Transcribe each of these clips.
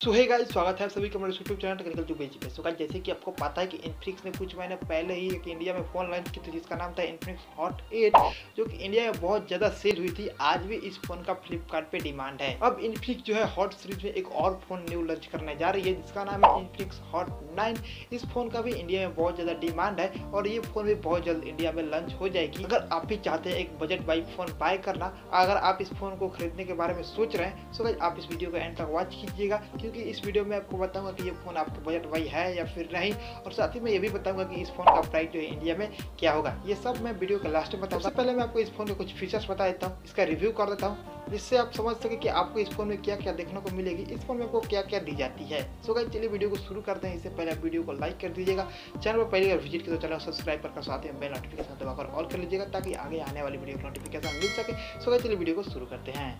सो hey guys स्वागत है आप सभी का मेरे YouTube channel technical to page पे। सो गाइस जैसे कि आपको पता है कि इन्फिनिक्स ने कुछ महीने पहले ही एक इंडिया में फ़ोन लॉन्च की थी, जिसका नाम था इन्फिनिक्स हॉट एट जो कि इंडिया में बहुत ज़्यादा सेल हुई थी। आज भी इस फ़ोन का फ्लिपकार्ट पे डिमांड है। अब इन्फिनिक्स जो है हॉट सीरीज़ में एक और फ़ोन न्यू लॉन्च करने जा रही है, जिसका नाम है इन्फिनिक्स हॉट नाइन इस फ़ोन का भी इंडिया में बहुत ज़्यादा डिमांड है और ये फ़ोन भी बहुत जल्द इंडिया में लॉन्च हो जाएगी। अगर आप भी चाहते हैं एक बजट बाइक फ़ोन बाय करना, अगर आप इस फ़ोन को खरीदने के बारे में सोच रहे हैं तो आप इस वीडियो का एंड तक वॉच कीजिएगा क्योंकि इस वीडियो में आपको बताऊँगा कि ये फ़ोन आपके बजट वाई है या फिर नहीं। और साथ ही मैं ये भी बताऊँगा कि इस फ़ोन का प्राइस जो है इंडिया में क्या होगा। ये सब मैं वीडियो के लास्ट में बताऊँगा। पहले मैं आपको इस फ़ोन के कुछ फीचर्स बता देता हूँ, इसका रिव्यू कर देता हूँ, जिससे आप समझ सके कि आपको इस फ़ोन में क्या क्या देखने को मिलेगी। इस फ़ोन में आपको क्या क्या दी जाती है। सो गाइस चलिए वीडियो को शुरू करते हैं। इससे पहले आप वीडियो को लाइक कर दीजिएगा। चैनल पर पहले अगर विज़िट किया तो चैनल सब्सक्राइब कर साथ ही बेल नोटिफिकेशन दबाकर ऑल कर लीजिएगा, ताकि आगे आने वाली वीडियो को नोटिफिकेशन मिल सके। सो गाइस चलिए वीडियो को शुरू करते हैं।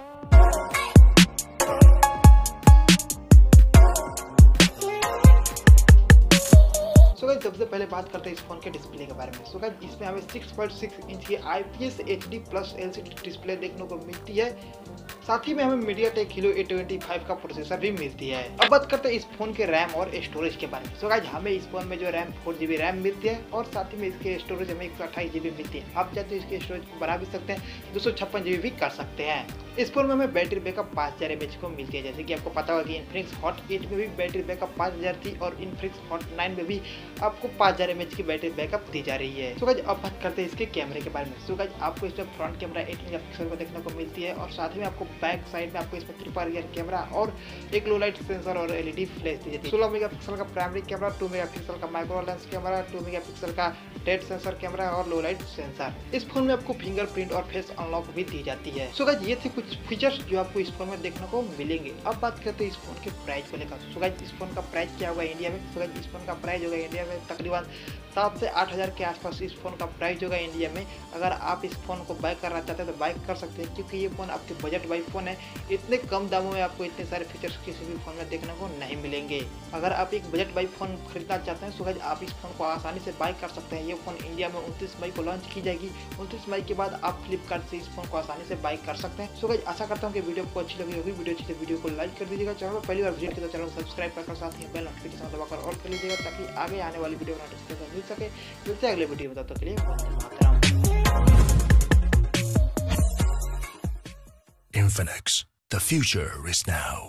गाइस सबसे पहले बात करते हैं इस फ़ोन के डिस्प्ले के बारे में। सो गाइस इसमें हमें 6.6 इंच की IPS H D plus LCD display देखने को मिलती है। साथ ही में हमें मीडिया टेक हीलो ए का प्रोसेसर भी मिलती है। अब बात करते हैं इस फ़ोन के रैम और स्टोरेज के बारे में। सो गाइस हमें इस फ़ोन में जो रैम फोर जीबी रैम मिलती है और साथ ही में इसके स्टोरेज हमें एक सौ अट्ठाईस जीबी मिलती है। आप चाहते इसके स्टोरेज को बढ़ा भी सकते हैं, दो सौ छप्पन जीबी भी कर सकते हैं। इस फ़ोन में हमें बैटरी बैकअप पाँच हज़ार एम को मिलती है। जैसे कि आपको पता होगा कि इन्फिनिक्स हॉट एट में भी बैटरी बैकअप पाँच हज़ार थी और इन्फिनिक्स हॉट नाइन में भी आपको पाँच हज़ार एम की बैटरी बैकअप दी जा रही है। सो गाइज़ अब बात करते हैं इसके कैमरे के बारे में। सो गाइज़ आपको इसमें front camera eight mega pixel को देखने को मिलती है और साथ ही में आपको बैक साइड में आपको इसमें ट्रिपल रियर कैमरा और एक लो लाइट सेंसर और एलईडी फ्लैश दी जाती है। सोलह मेगा पिक्सल का primary camera, two mega pixel का micro lens camera, two mega pixel का डेड सेंसर कैमरा और लो लाइट सेंसर। इस फ़ोन में आपको फिंगरप्रिंट और फेस अनलॉक भी दी जाती है। सो गाइज़ ये थे कुछ फीचर्स जो आपको इस फ़ोन में देखने को मिलेंगे। अब बात करते हैं इस फ़ोन के प्राइस को लेकर। सो गाइज़ इस फ़ोन का प्राइस क्या होगा इंडिया में? सो गाइज़ इस फ़ोन का प्राइस होगा इंडिया में तकरीबन सात से आठ हज़ार के आसपास इस फ़ोन का प्राइस होगा इंडिया में। अगर आप इस फ़ोन को बाय करना चाहते हैं तो बाय कर सकते हैं, क्योंकि ये फ़ोन आपके बजट वाई फ़ोन है, इतने कम दामों में आपको इतने सारे फीचर्स किसी भी फ़ोन में देखने को नहीं मिलेंगे। अगर आप एक बजट बाई फ़ोन खरीदना चाहते हैं तो आप इस फ़ोन को आसानी से बाय कर सकते हैं। ये फ़ोन इंडिया में उनतीस मई को लॉन्च की जाएगी। उनतीस मई के बाद आप फ्लिपकार्ट से इस फ़ोन को आसानी से बाय कर सकते हैं। सो आशा करता हूँ कि वीडियो को अच्छी लगी होगी। वीडियो अच्छी वीडियो को लाइक कर दीजिएगा। चैनल पर पहली बार विज़िट किया तो चैनल को सब्सक्राइब कर साथ ही बेल नोटिफिकेशन दबाकर ऑल कर लीजिएगा ताकि आगे आने वाली वीडियो नोटिफिकेशन मिल सके। मिलते अगले वीडियो में, तब तक के लिए Infinix, the future is now.